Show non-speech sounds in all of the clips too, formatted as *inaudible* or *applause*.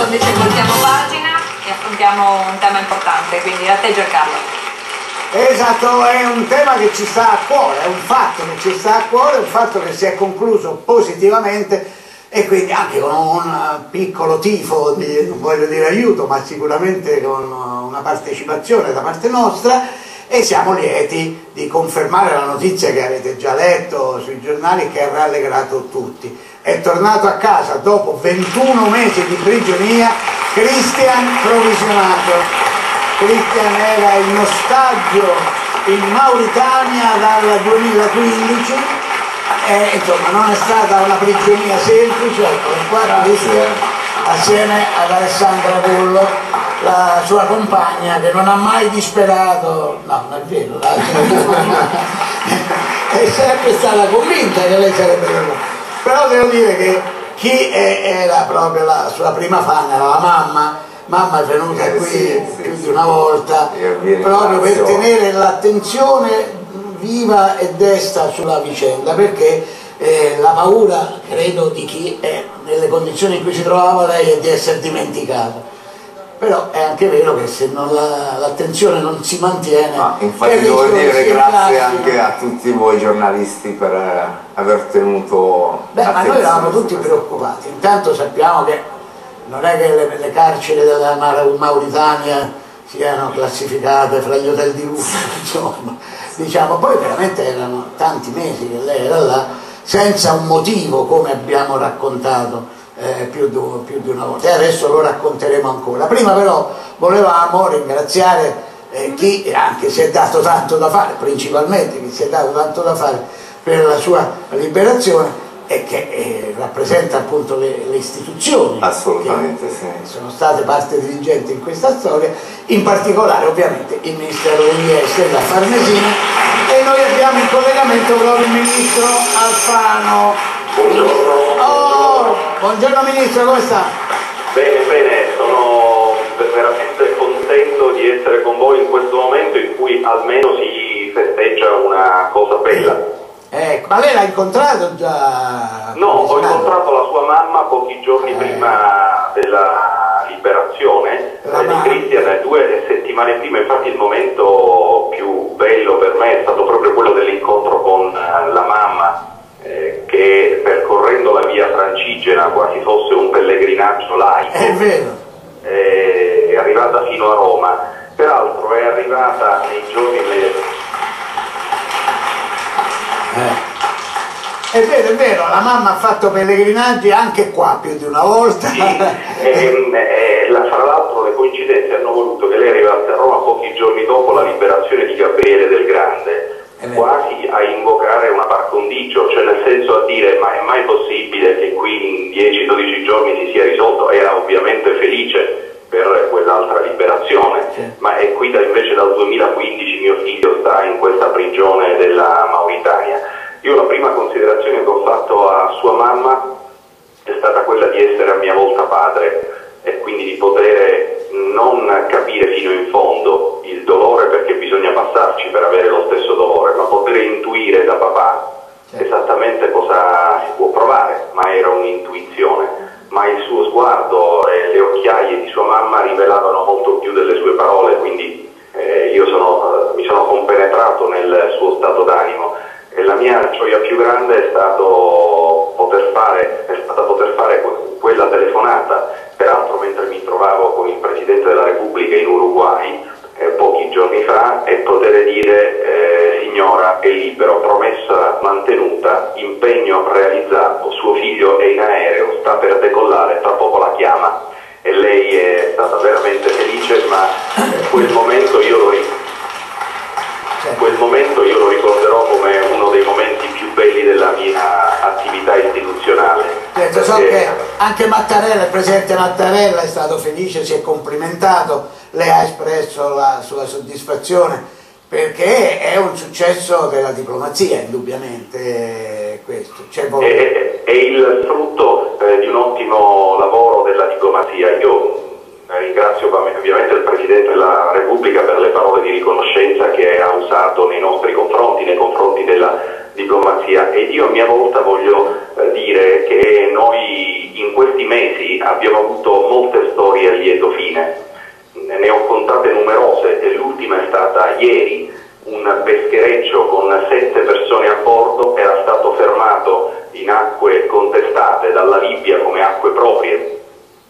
adesso invece voltiamo pagina e affrontiamo un tema importante, quindi a te Giancarlo. Esatto, è un tema che ci sta a cuore, è un fatto che ci sta a cuore, un fatto che si è concluso positivamente e quindi anche con un piccolo tifo di, non voglio dire aiuto, ma sicuramente con una partecipazione da parte nostra e siamo lieti di confermare la notizia che avete già letto sui giornali che ha rallegrato tutti. È tornato a casa dopo 21 mesi di prigionia Christian Provisionato Cristian era in ostaggio in Mauritania dal 2015 e insomma non è stata una prigionia semplice, ecco qua Cristian assieme ad Alessandra Bullo, la sua compagna che non ha mai disperato, no *laughs* non è vero, è sempre stata convinta che lei sarebbe venuta, però devo dire che chi era proprio la sua prima fan era la mamma. Mamma è venuta eh, qui sì, più sì, di una volta proprio per tenere l'attenzione viva e desta sulla vicenda perché eh, la paura credo di chi è nelle condizioni in cui si trovava lei è di essere dimenticato però è anche vero che se l'attenzione la, non si mantiene ah, infatti devo dire grazie anche a tutti voi giornalisti per eh, aver tenuto beh ma noi eravamo tutti preoccupati. Intanto sappiamo che non è che le, le carceri della Mauritania siano classificate fra gli hotel di lusso, *laughs* insomma, diciamo, poi veramente erano tanti mesi che lei era là senza un motivo come abbiamo raccontato eh, più, di, più, di, una volta e adesso lo racconteremo ancora. Prima però volevamo ringraziare eh, chi anche si è dato tanto da fare, principalmente chi si è dato tanto da fare per la sua liberazione e che eh, rappresenta appunto le, le istituzioni Assolutamente, che sì. sono state parte dirigente in questa storia, in particolare ovviamente il Ministero degli Esteri, la Farnesina e noi abbiamo in collegamento proprio il Ministro Alfano. Buongiorno. Buongiorno Ministro, come sta? Bene, bene, sono veramente contento di essere con voi in questo momento in cui almeno si festeggia una cosa bella Ecco, ma lei l'ha incontrato già? No, ho incontrato la sua mamma pochi giorni eh. prima della liberazione eh, di Christian, due settimane prima, infatti il momento più bello per me è stato proprio quello dell'incontro con eh, la mamma eh, che percorrendo la via francigena quasi fosse un pellegrinaggio laico. È vero. Eh, è arrivata fino a Roma, peraltro è arrivata nei giorni... Eh. È vero, è vero, la mamma ha fatto pellegrinaggi anche qua più di una volta. Sì, ehm, *laughs* eh, la, fra l'altro le coincidenze hanno voluto che lei arrivasse a Roma pochi giorni dopo la liberazione di Gabriele del Grande, quasi a invocare una par condicio, cioè nel senso a dire ma è mai possibile che qui in 10-12 giorni si sia risolto? Era ovviamente felice per quell'altra liberazione, sì. ma è qui da, invece dal 2015 mio figlio sta in questa prigione della Mauritania. Io la prima considerazione che ho fatto a sua mamma è stata quella di essere a mia volta padre e quindi di poter non capire fino in fondo il dolore perché bisogna passarci per avere lo stesso dolore, ma poter intuire da papà esattamente cosa si può provare, ma era un'intuizione. Ma il suo sguardo e le occhiaie di sua mamma rivelavano molto più delle sue parole, quindi eh, io sono, mi sono compenetrato nel suo stato d'animo. E la mia gioia più grande è, poter anche Mattarella, il presidente Mattarella è stato felice, si è complimentato, lei ha espresso la sua soddisfazione perché è un successo della diplomazia, indubbiamente questo. È, è, il frutto eh, di un ottimo lavoro della diplomazia. Io ringrazio ovviamente il Presidente della Repubblica per le parole di riconoscenza che ha usato nei nostri confronti, nei confronti della diplomazia ed io a mia volta voglio eh, dire che noi in questi mesi abbiamo avuto molte storie lieto fine. Ne ho contate numerose e l'ultima è stata ieri, un peschereccio con sette persone a bordo era stato fermato in acque contestate dalla Libia come acque proprie.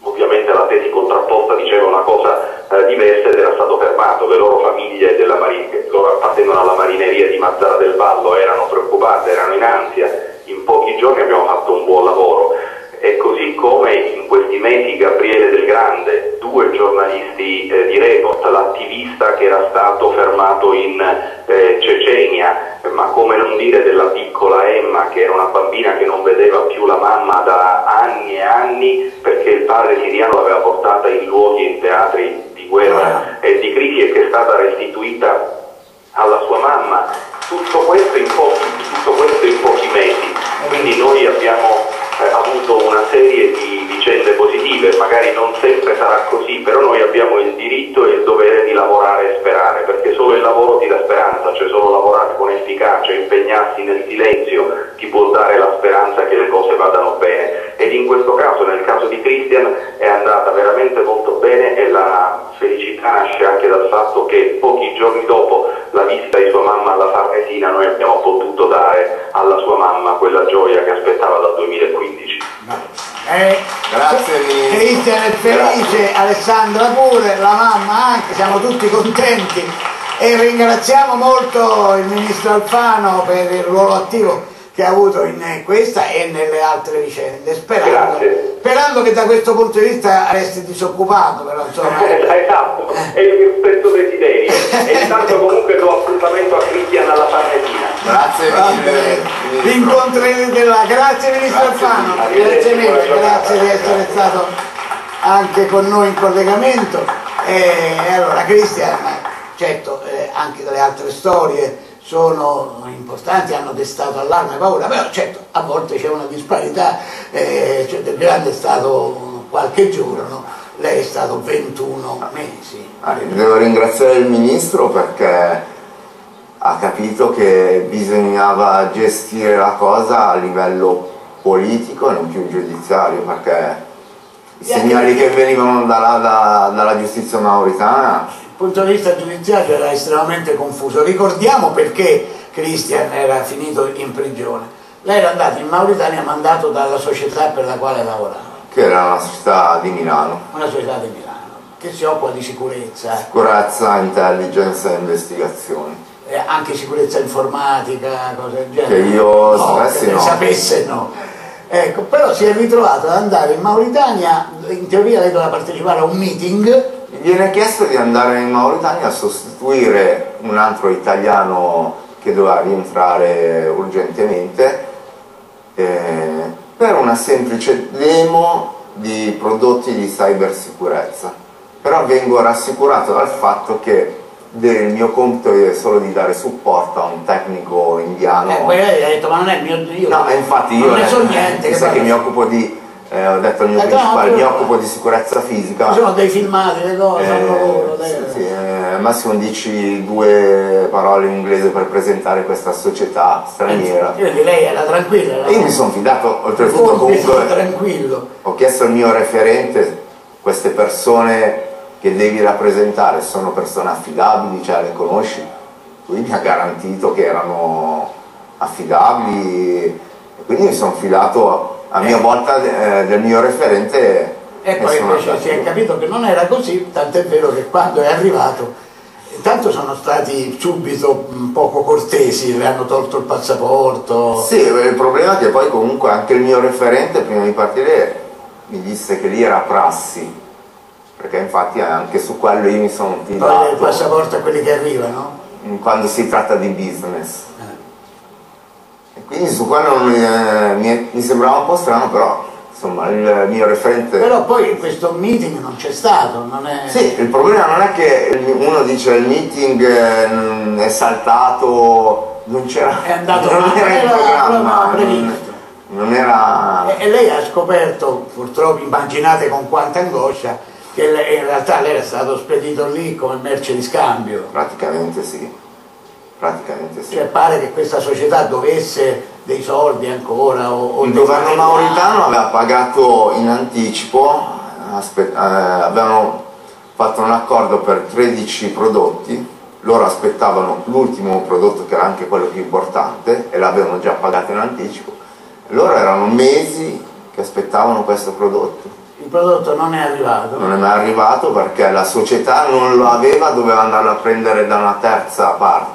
Ovviamente la tesi contrapposta diceva una cosa eh, diversa ed era stato fermato. Le loro famiglie che loro appartengono alla marineria di Mazzara del Vallo erano preoccupate, erano in ansia. In pochi giorni abbiamo fatto un buon lavoro e così come in questi mesi Gabriele Del Grande, due giornalisti eh, di Report, l'attivista che era stato fermato in eh, Cecenia, ma come non dire della piccola Emma che era una bambina che non vedeva più la mamma da anni e anni perché il padre siriano l'aveva portata in luoghi e in teatri di guerra e di crisi e che è stata restituita alla sua mamma. Tutto questo in pochi, tutto questo in pochi mesi. Quindi noi abbiamo eh, avuto una serie di vicende positive, magari non sempre sarà così, però noi abbiamo il diritto e il dovere di lavorare e sperare, perché solo il lavoro ti dà speranza, cioè solo lavorare con efficacia, impegnarsi nel silenzio ti può dare la speranza che le cose vadano bene. Ed in questo caso, nel caso di Christian, è andata veramente molto bene e la felicità nasce anche dal fatto che pochi giorni dopo Farnesina noi abbiamo potuto dare alla sua mamma quella gioia che aspettava dal 2015. Eh, Grazie. Cristian è felice, Alessandra pure, la mamma anche, siamo tutti contenti e ringraziamo molto il ministro Alfano per il ruolo attivo che ha avuto in questa e nelle altre vicende, sperando, Grazie. sperando che da questo punto di vista resti disoccupato, però insomma... *laughs* esatto, è il mio stesso desiderio. E intanto comunque do appuntamento a Cristian alla Farnesina. Grazie mille. bene. ministro. L'incontrerete là. Grazie Ministro Alfano, grazie mille, grazie di essere stato anche con noi in collegamento. E allora Cristian, certo eh, anche delle altre storie sono importanti, hanno destato allarme e paura, però certo a volte c'è una disparità, eh, cioè del grande è stato qualche giorno, lei è stato 21 mesi. Ah, Devo ringraziare il ministro perché ha capito che bisognava gestire la cosa a livello politico e non più giudiziario perché i segnali che venivano dalla, da- dalla giustizia mauritana Dal punto di vista giudiziario era estremamente confuso. Ricordiamo perché Christian era finito in prigione. Lei era andato in Mauritania mandato dalla società per la quale lavorava, che era una società di Milano, una società di Milano, che si occupa di sicurezza, sicurezza, intelligence e investigazioni. eh, anche sicurezza informatica, cose del genere. Che io no, sapessi che no. sapesse no. Ecco, però si è ritrovato ad andare in Mauritania, in teoria lei doveva partecipare a un meeting Mi viene chiesto di andare in Mauritania a sostituire un altro italiano che doveva rientrare urgentemente eh, per una semplice demo di prodotti di cybersicurezza. Però vengo rassicurato dal fatto che del mio compito è solo di dare supporto a un tecnico indiano. Eh, poi lei ha detto ma non è il mio io No, infatti io non ne so niente che che mi occupo di, eh, ho detto al mio Eh, no, principale, mi però- occupo di sicurezza fisica. ci sono dei filmati le cose fanno loro Eh, sì, sì, eh, massimo dici due parole in inglese per presentare questa società straniera. quindi lei era tranquilla era- io mi sono fidato, oltretutto mi comunque tranquillo ho chiesto al mio referente, queste persone che devi rappresentare sono persone affidabili, cioè le conosci? Lui mi ha garantito che erano affidabili e quindi mi sono fidato a mia volta eh, del mio referente e poi invece si è capito che non era così tant'è vero che quando è arrivato intanto sono stati subito mm, poco cortesi le hanno tolto il passaporto. Sì, il problema è che poi comunque anche il mio referente prima di partire mi disse che lì era prassi, perché infatti anche su quello io mi sono togliere il fidato. passaporto a quelli che arrivano? Quando si tratta di business. Quindi su quello mi, eh, mi- mi sembrava un po' strano, però insomma il mio referente... però poi questo meeting non c'è stato non è Sì, il problema non è che uno dice il meeting eh, è saltato, non c'era, È andato non male, era in era- programma, era non, non era... E, e lei ha scoperto, purtroppo immaginate con quanta angoscia, che in realtà lei era stato spedito lì come merce di scambio. Praticamente sì, praticamente sì. Cioè pare che questa società dovesse dei soldi ancora o, o Il governo mauritano aveva pagato in anticipo, eh, avevano fatto un accordo per 13 prodotti, loro aspettavano l'ultimo prodotto che era anche quello più importante e l'avevano già pagato in anticipo, loro erano mesi che aspettavano questo prodotto. Il prodotto non è arrivato. Non è mai arrivato perché la società non lo aveva, doveva andarlo a prendere da una terza parte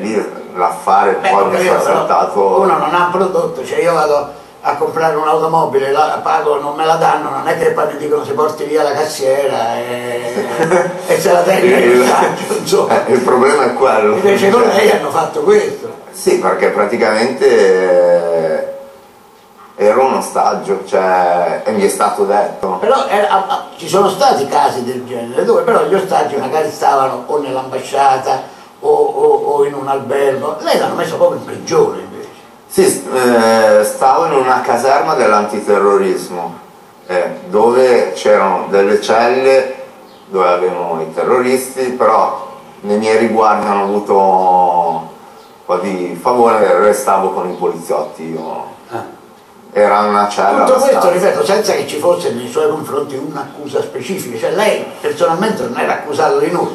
lì l'affare poi mi sono saltato. Uno non ha prodotto, cioè io vado a comprare un'automobile, la pago, non me la danno, non è che poi mi dicono si porti via la cassiera e, e se la tenga *laughs* in *laughs* insomma. eh, il problema è quello. Invece con lei hanno fatto questo. Sì, perché praticamente eh, era un ostaggio, cioè, e mi è stato detto. Però era- ci sono stati casi del genere dove però gli ostaggi magari stavano o nell'ambasciata o, o- o in un albergo, lei l'hanno messo proprio in prigione invece. Sì, eh, stavo in una caserma dell'antiterrorismo, eh, dove c'erano delle celle dove avevano i terroristi, però nei miei riguardi hanno avuto un po' di favore, restavo con i poliziotti. io. Era una cella. Tutto questo, stanza. ripeto, senza che ci fosse nei suoi confronti un'accusa specifica, cioè lei personalmente non era accusato di nulla,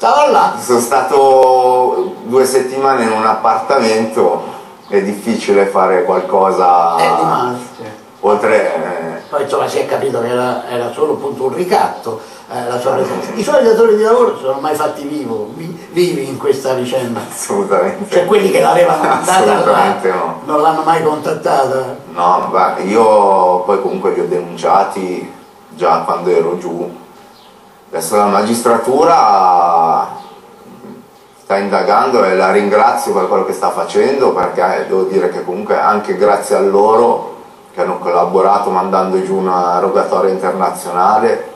stava là, Sono stato due settimane in un appartamento, è difficile fare qualcosa è di oltre... eh, Poi insomma si è capito che era, era solo appunto un ricatto eh, la sua presenza. I suoi datori di lavoro sono mai fatti vivo, vi- vivi in questa vicenda. assolutamente. Cioè quelli che l'avevano *laughs* mandata no. non l'hanno mai contattata. No, beh, io poi comunque li ho denunciati già quando ero giù. Adesso la magistratura sta indagando e la ringrazio per quello che sta facendo perché devo dire che comunque anche grazie a loro che hanno collaborato mandando giù una rogatoria internazionale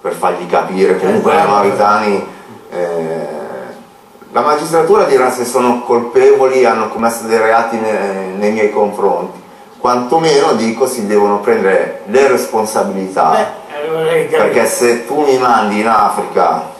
per fargli capire comunque ai mauritani eh, la magistratura dirà se sono colpevoli hanno commesso dei reati ne- nei miei confronti quantomeno dico si devono prendere le responsabilità. Beh, eh, perché se tu mi mandi in Africa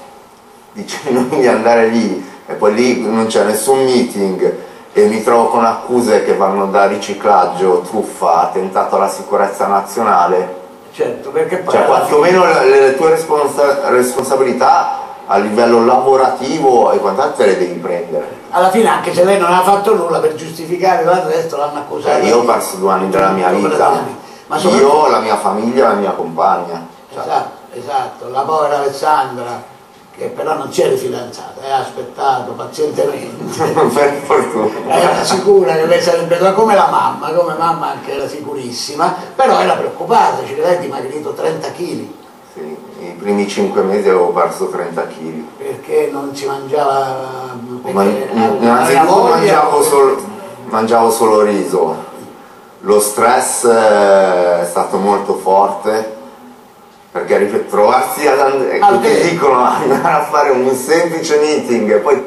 dicendo *laughs* di andare lì e poi lì non c'è nessun meeting e mi trovo con accuse che vanno da riciclaggio, truffa, attentato alla sicurezza nazionale, Certo, perché poi cioè quantomeno le, le tue responsa- responsabilità a livello lavorativo e quant'altro te le devi prendere. alla fine anche se lei non ha fatto nulla per giustificare l'arresto l'hanno accusata. Cioè, io ho perso due anni della mia vita, Ma soprattutto- io, la mia famiglia, la mia compagna. Cioè, Esatto, esatto, la povera Alessandra che però non si è rifidanzata, eh, ha aspettato pazientemente. *laughs* per fortuna. Era sicura che lei sarebbe come la mamma, come mamma anche era sicurissima, però era preoccupata, ci lei ha dimagrito 30 kg I primi cinque mesi avevo perso 30 kg. perché non si mangiava perché Ma- aveva innanzitutto mangiavo solo, mangiavo solo riso, lo stress eh, è stato molto forte perché trovarsi ad and- Ah, tutti dicono andare a fare un semplice meeting e poi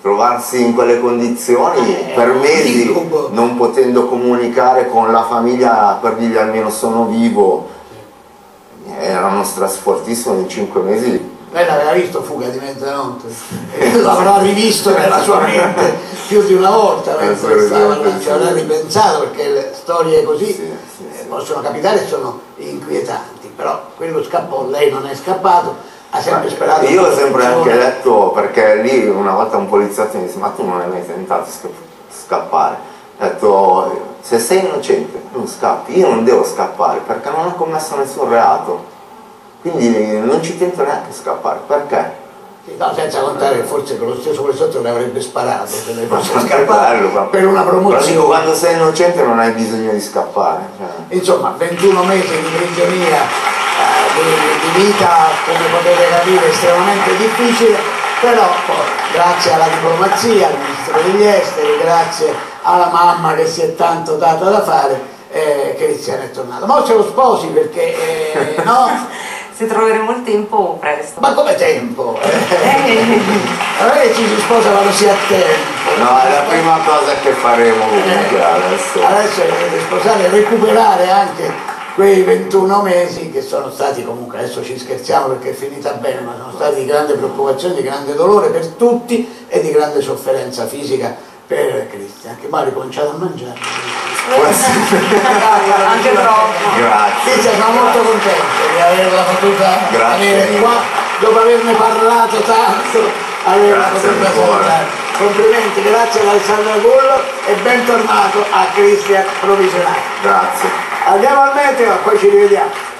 trovarsi in quelle condizioni Eh, per mesi non potendo comunicare con la famiglia per dirgli almeno sono vivo era uno stress fortissimo in cinque mesi Lei l'aveva visto Fuga di mezzanotte, *laughs* l'avrà rivisto nella sua mente *laughs* più di una volta ci avrà ripensato perché le storie così Sì, sì, eh, sì. possono capitare e sono inquietanti, però quello scappò, lei non è scappato, ha sempre sperato. Io ho sempre anche detto, perché lì una volta un poliziotto mi disse, ma tu non hai mai tentato di sca- scappare? Ho detto, se sei innocente non scappi, io non devo scappare perché non ho commesso nessun reato. Quindi non ci tento neanche a scappare, perché? No, senza contare che forse con lo stesso poliziotto le avrebbe sparato se lei fosse ma- per una Però dico, promozione. quando sei innocente non hai bisogno di scappare. cioè. Insomma, 21 mesi di prigionia, eh, di, di vita, come potete capire, estremamente difficile, però poi, grazie alla diplomazia, al ministro degli esteri, grazie alla mamma che si è tanto data da fare, eh, Cristiano è tornato. Ma se lo sposi perché, eh, no? *laughs* Se troveremo il tempo presto. Ma come tempo? Eh, *laughs* Non è che ci si sposa quando si ha tempo. No, è la prima cosa che faremo comunque Eh, adesso. Adesso dovete sposare e recuperare anche quei 21 mesi che sono stati comunque, adesso ci scherziamo perché è finita bene, ma sono stati di grande preoccupazione, di grande dolore per tutti e di grande sofferenza fisica per Cristian, che poi ha ricominciato a mangiare. *laughs* Anche troppo. Grazie. Cristian sono molto contento di averla potuta Grazie mille. qua, dopo averne parlato tanto, averla Grazie potuta salutare. Complimenti, grazie ad Alessandro Gullo e bentornato a Cristian Provvisionale. Grazie. Andiamo al meteo, poi ci rivediamo.